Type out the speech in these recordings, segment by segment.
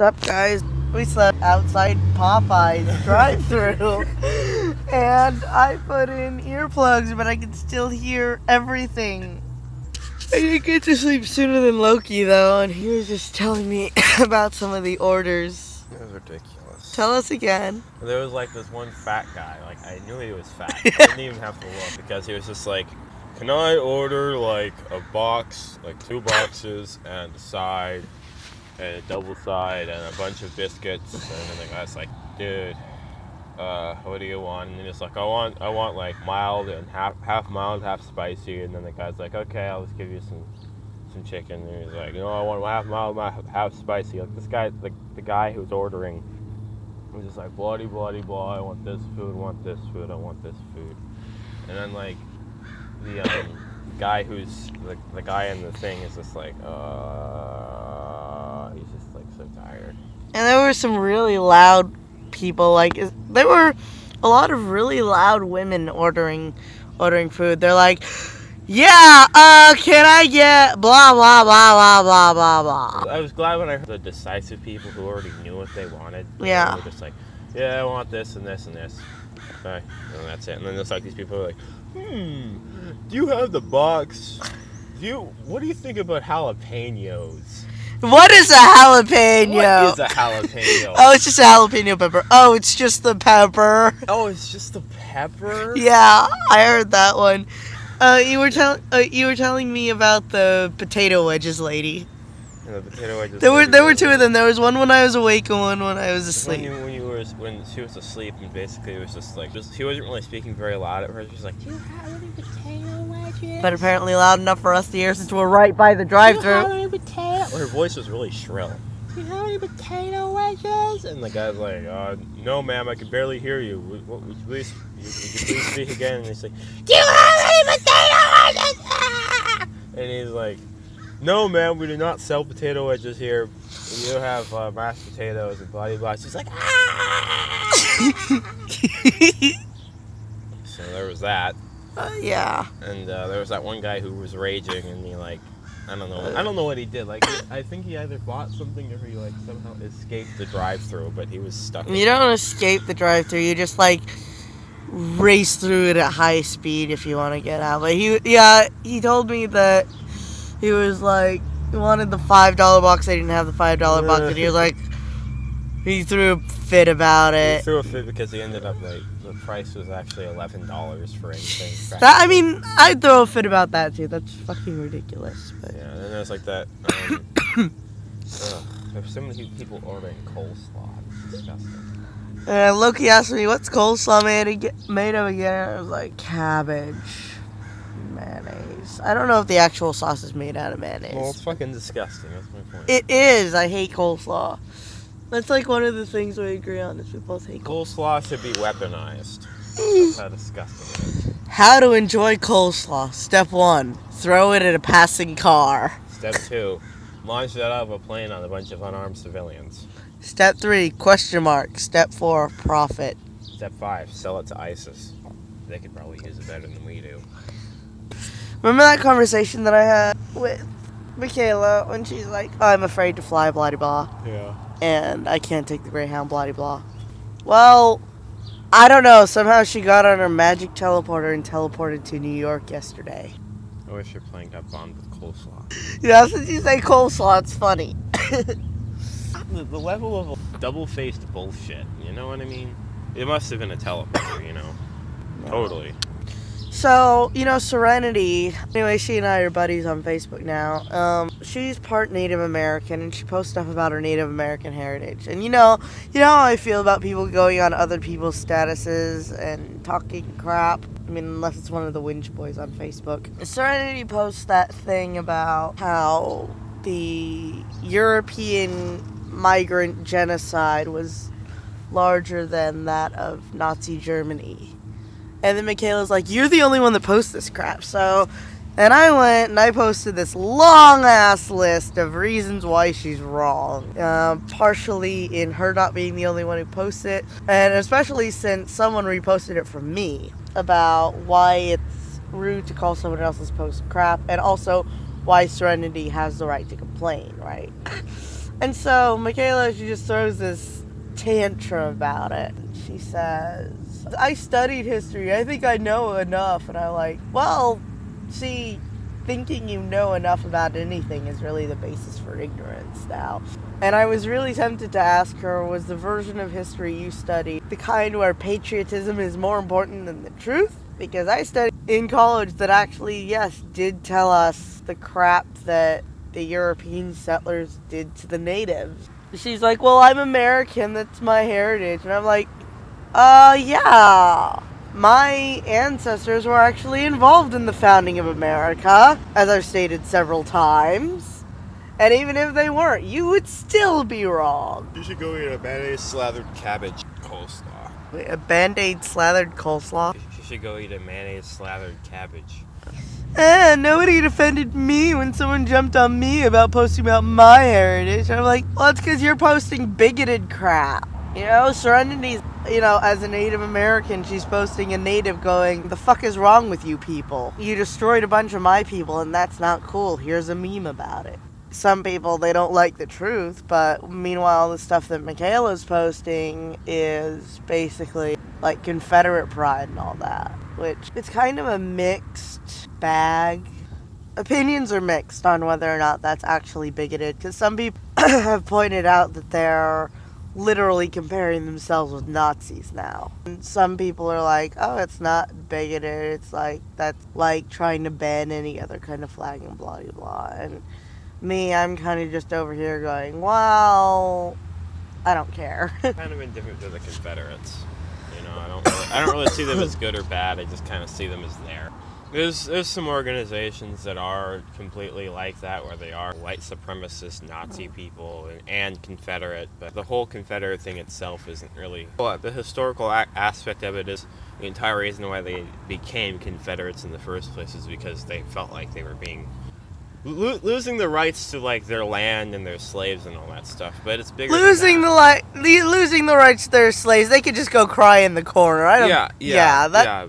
Sup, guys? We slept outside Popeye's drive-through, and I put in earplugs, but I could still hear everything. I didn't get to sleep sooner than Loki, though, and he was just telling me about some of the orders. It was ridiculous. Tell us again. There was like this one fat guy. Like I knew he was fat. I didn't even have to look because he was just like, "Can I order like a box, like two boxes and a side, and a double side, and a bunch of biscuits?" And the guy's like, "Dude, uh, what do you want?" And he's like, "I want, I want like mild and half, half mild, half spicy." And then the guy's like, "Okay, I'll just give you some." Some chicken, and he's like, "No, I want half mild, half- spicy." Like this guy, like the guy who's ordering was just like bloody bloody blah. I want this food. I want this food. I want this food. And then like the um, guy who's the, the guy in the thing is just like uh he's just like so tired. And there were some really loud people. Like is- there were a lot of really loud women ordering ordering food. They're like, "Yeah, uh, can I get blah blah blah blah blah blah blah." I was glad when I heard the decisive people who already knew what they wanted. Yeah. They were just like, yeah, I want this and this and this. Okay, and that's it. And then there's like these people who are like, hmm, do you have the box? Do you? What do you think about jalapenos? What is a jalapeno? What is a jalapeno? oh, it's just a jalapeno pepper. Oh, it's just the pepper. Oh, it's just the pepper. Yeah, I heard that one. Uh, you were telling uh, you were telling me about the potato wedges lady. And the potato wedges. There were there were two of them. There was one when I was awake and one when I was When asleep. you, when you were when she was asleep and basically it was just like just, she wasn't really speaking very loud at first. She was like, "Do you have any potato wedges?" But apparently loud enough for us to hear since we're right by the drive-through. Her voice was really shrill. Do you have any potato wedges? And the guy's like, uh, "No, ma'am, I can barely hear you. Would, would you please, would you please speak again?" And he's like, "Do you have any potato wedges?" And he's like, "No, ma'am, we do not sell potato wedges here. We do have uh, mashed potatoes and blah blah blah." She's like, "Ah!" So there was that, Uh, yeah. and uh, there was that one guy who was raging, and he like, I don't know, uh, I don't know what he did. Like, I think he either bought something or he like somehow escaped the drive-through, but he was stuck. You don't escape the drive-through. You just like race through it at high speed if you want to get out. But he, yeah, he told me that he was like he wanted the five dollar box. They didn't have the five dollar box, and he was like, he threw a fit about it. He it. threw a fit because he ended up like the price was actually eleven dollars for anything. That I mean, I'd throw a fit about that too. That's fucking ridiculous. But yeah. And then there's like that. Um, ugh, there's so many people ordering coleslaw. It's disgusting. uh, Loki asked me, "What's coleslaw made ag- made of again?" And I was like, "Cabbage, mayonnaise." I don't know if the actual sauce is made out of mayonnaise. Well, it's fucking disgusting. That's my point. It is. I hate coleslaw. That's like one of the things we agree on is we both hate coleslaw. Coleslaw should be weaponized. That's how disgusting it is. How to enjoy coleslaw. Step one: throw it at a passing car. Step two, launch that out of a plane on a bunch of unarmed civilians. Step three: question mark. Step four: profit. Step five, sell it to ISIS. They could probably use it better than we do. Remember that conversation that I had with Michaela when she's like, oh, "I'm afraid to fly, blah blah, Yeah. And I can't take the Greyhound, blah blah." Well, I don't know. Somehow she got on her magic teleporter and teleported to New York yesterday. I wish your plane got bombed with coleslaw. Yeah, since you say coleslaw, it's funny. The, the level of double-faced bullshit. You know what I mean? It must have been a teleporter. You know. Totally. So, you know, Sareniti, anyway, she and I are buddies on Facebook now. Um, she's part Native American and she posts stuff about her Native American heritage. And you know, you know how I feel about people going on other people's statuses and talking crap. I mean, unless it's one of the Winch Boys on Facebook. Sareniti posts that thing about how the European migrant genocide was larger than that of Nazi Germany. And then Michaela's like, You're the only one that posts this crap. So, and I went and I posted this long ass list of reasons why she's wrong. Um, partially in her not being the only one who posts it, and especially since someone reposted it from me about why it's rude to call someone else's post crap, and also why Sareniti has the right to complain, right? And so Michaela, she just throws this tantrum about it. She says, I studied history. I think I know enough. And I'm like, well, see, thinking you know enough about anything is really the basis for ignorance now. And I was really tempted to ask her, was the version of history you studied the kind where patriotism is more important than the truth? Because I studied in college that actually, yes, did tell us the crap that the European settlers did to the natives. She's like, well, I'm American, that's my heritage. And I'm like, uh, yeah. My ancestors were actually involved in the founding of America, as I've stated several times. And even if they weren't, you would still be wrong. You should go eat a mayonnaise slathered cabbage coleslaw. Wait, a band aid slathered coleslaw? You should go eat a mayonnaise slathered cabbage. Eh, nobody defended me when someone jumped on me about posting about my heritage. I'm like, well, it's because you're posting bigoted crap. You know, Sareniti's, you know, as a Native American, she's posting a native going, the fuck is wrong with you people? You destroyed a bunch of my people and that's not cool. Here's a meme about it. Some people, they don't like the truth, but meanwhile, the stuff that Michaela's posting is basically like Confederate pride and all that, which it's kind of a mixed bag. Opinions are mixed on whether or not that's actually bigoted, because some people have pointed out that they're literally comparing themselves with Nazis now. And some people are like, oh, it's not bigoted. It's like, that's like trying to ban any other kind of flag and blah, blah, blah. And me, I'm kind of just over here going, well, I don't care. kind of indifferent to the Confederates. You know, I don't really, I don't really see them as good or bad. I just kind of see them as there. There's there's some organizations that are completely like that, where they are white supremacist Nazi people and, and Confederate, but the whole Confederate thing itself isn't really. Well, the historical a- aspect of it is the entire reason why they became Confederates in the first place is because they felt like they were being lo- losing the rights to like their land and their slaves and all that stuff. But it's bigger. losing the li- losing the rights to their slaves, they could just go cry in the corner. I don't. yeah, yeah, that yeah.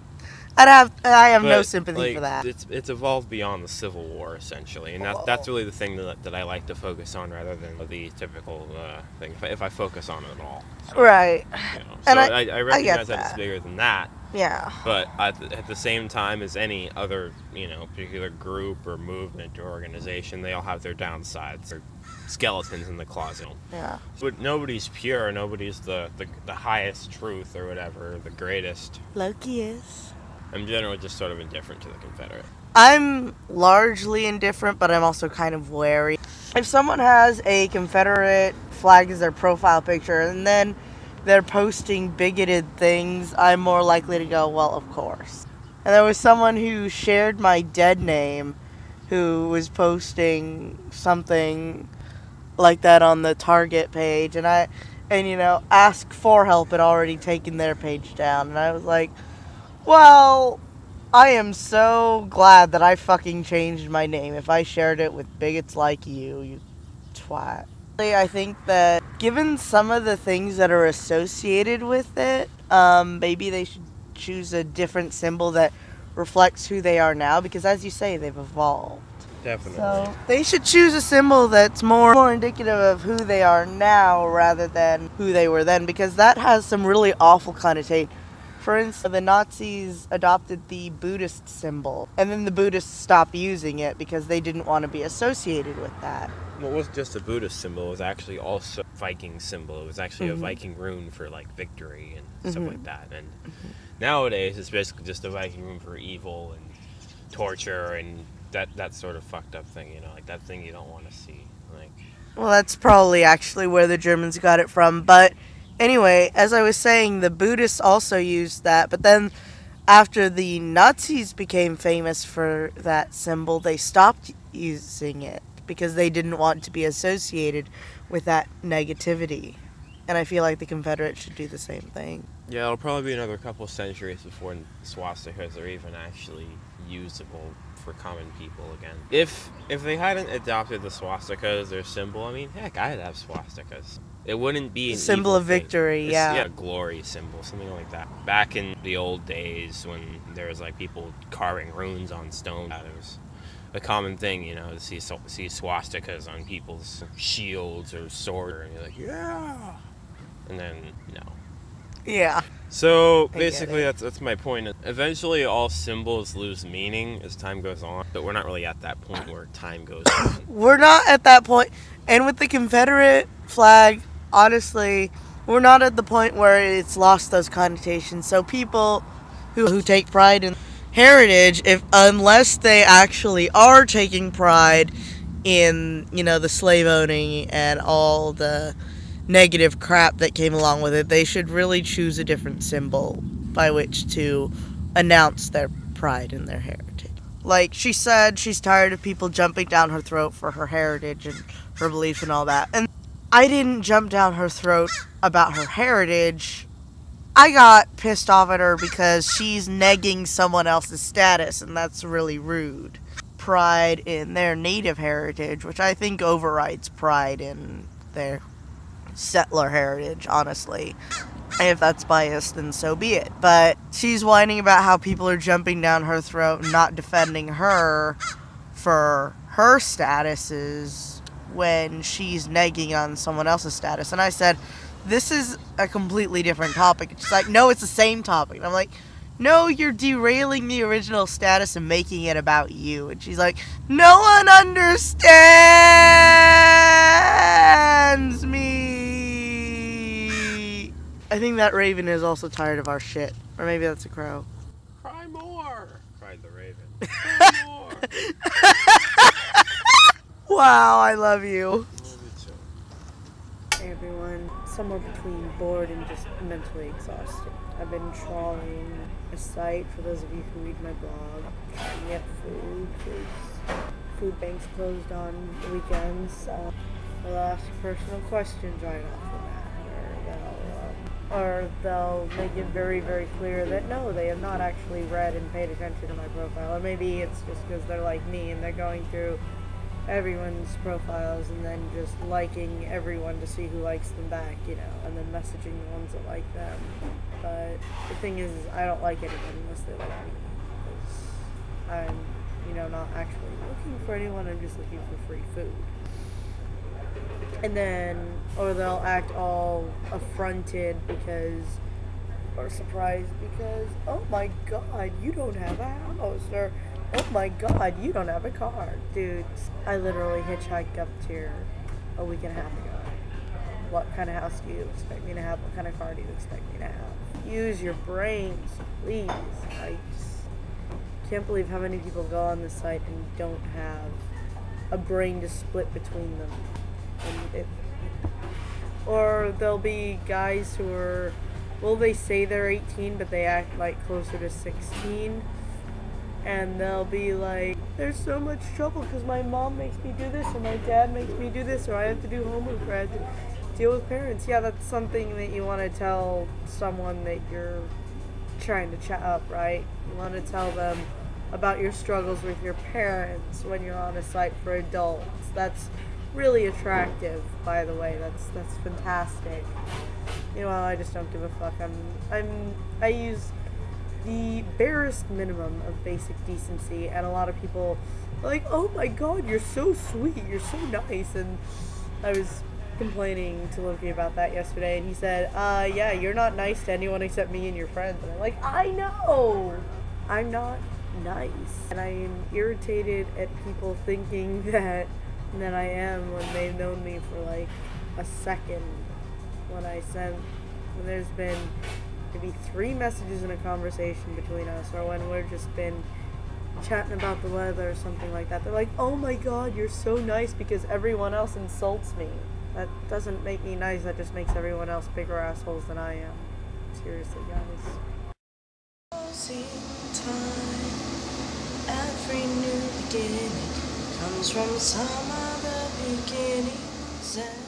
I'd have. I have no sympathy like, for that. It's it's evolved beyond the Civil War essentially, and that, that's really the thing that, that I like to focus on rather than the typical uh, thing. If I, if I focus on it at all, so, Right. You know. And so I- I, I, I get recognize that. it's bigger than that, Yeah. but at the, at the same time as any other you know particular group or movement or organization, they all have their downsides. They're skeletons in the closet. Yeah. But nobody's pure. Nobody's the, the the highest truth or whatever, the greatest. Loki is. I'm generally just sort of indifferent to the Confederate. I'm largely indifferent, but I'm also kind of wary. If someone has a Confederate flag as their profile picture and then they're posting bigoted things, I'm more likely to go, well, of course. And there was someone who shared my dead name who was posting something like that on the Target page, and I, and you know, Ask for Help had already taken their page down, and I was like, well, I am so glad that I fucking changed my name. If I shared it with bigots like you, you twat. I think that given some of the things that are associated with it, um, maybe they should choose a different symbol that reflects who they are now because as you say, they've evolved. Definitely. So they should choose a symbol that's more more indicative of who they are now rather than who they were then because that has some really awful connotation. For instance, the Nazis adopted the Buddhist symbol, and then the Buddhists stopped using it because they didn't want to be associated with that. Well, it wasn't just a Buddhist symbol. It was actually also a Viking symbol. It was actually Mhm. a Viking rune for like victory and stuff Mhm. like that. And nowadays, it's basically just a Viking rune for evil and torture and that that sort of fucked up thing. You know, like that thing you don't want to see. Like, Well, that's probably actually where the Germans got it from. But anyway, as I was saying, the Buddhists also used that. But then after the Nazis became famous for that symbol, they stopped using it because they didn't want to be associated with that negativity. And I feel like the Confederates should do the same thing. yeah, it'll probably be another couple centuries before swastikas are even actually usable for common people again. If if they hadn't adopted the swastika as their symbol, I mean, heck, I'd have swastikas. It wouldn't be an Symbol of victory, It's- yeah. yeah, glory symbol, something like that. Back in the old days when there was like people carving runes on stone, that was a common thing, you know, to see see swastikas on people's shields or swords, and you're like, yeah, and then no. Yeah. So basically, that's that's my point. Eventually, all symbols lose meaning as time goes on, but we're not really at that point where time goes on. We're not at that point. And with the Confederate flag, honestly, we're not at the point where it's lost those connotations. So people who, who take pride in heritage, if unless they actually are taking pride in, you know, the slave owning and all the negative crap that came along with it, they should really choose a different symbol by which to announce their pride in their heritage. Like she said, she's tired of people jumping down her throat for her heritage and her beliefs and all that. And I didn't jump down her throat about her heritage. I got pissed off at her because she's negging someone else's status, and that's really rude. Pride in their native heritage, which I think overrides pride in their settler heritage, honestly. If that's biased, then so be it. But she's whining about how people are jumping down her throat and not defending her for her statuses when she's nagging on someone else's status. And I said, This is a completely different topic. And she's like, No, it's the same topic. And I'm like, No, you're derailing the original status and making it about you. And she's like, No one understands me. I think that raven is also tired of our shit. Or maybe that's a crow. Cry more! cried the raven. Cry more! Wow, I love you. Hey everyone, somewhere between bored and just mentally exhausted. I've been trawling a site for those of you who read my blog, to get food because food banks closed on weekends. Uh, they'll ask personal questions right off the bat, or they'll, um, or they'll make it very, very clear that no, they have not actually read and paid attention to my profile, or maybe it's just because they're like me and they're going through everyone's profiles and then just liking everyone to see who likes them back, you know, and then messaging the ones that like them. But the thing is, is I don't like anyone unless they like me. 'cause I'm, you know, not actually looking for anyone, I'm just looking for free food. And then, or they'll act all affronted because, or surprised because, oh my god, you don't have a house, or oh my god, you don't have a car. Dude, I literally hitchhiked up here a week and a half ago. What kind of house do you expect me to have? What kind of car do you expect me to have? Use your brains, please. I can't believe how many people go on this site and don't have a brain to split between them. It, or there'll be guys who are, well, they say they're 18, but they act like closer to 16 and they'll be like, "There's so much trouble because my mom makes me do this, or my dad makes me do this, or I have to do homework, or I have to deal with parents." Yeah, that's something that you want to tell someone that you're trying to chat up, right? You want to tell them about your struggles with your parents when you're on a site for adults. That's really attractive, by the way. That's that's fantastic. Meanwhile, I just don't give a fuck. I'm I'm I use the barest minimum of basic decency, and a lot of people are like, "Oh my god, you're so sweet, you're so nice," and I was complaining to Loki about that yesterday, and he said, "Uh, yeah, you're not nice to anyone except me and your friends," and I'm like, "I know, I'm not nice, and I am irritated at people thinking that that I am when they've known me for like a second when I sent when there's been maybe three messages in a conversation between us or when we're just been chatting about the weather or something like that. They're like oh my god you're so nice because everyone else insults me. That doesn't make me nice that just makes everyone else bigger assholes than i am. Seriously guys. Comes from some other beginnings.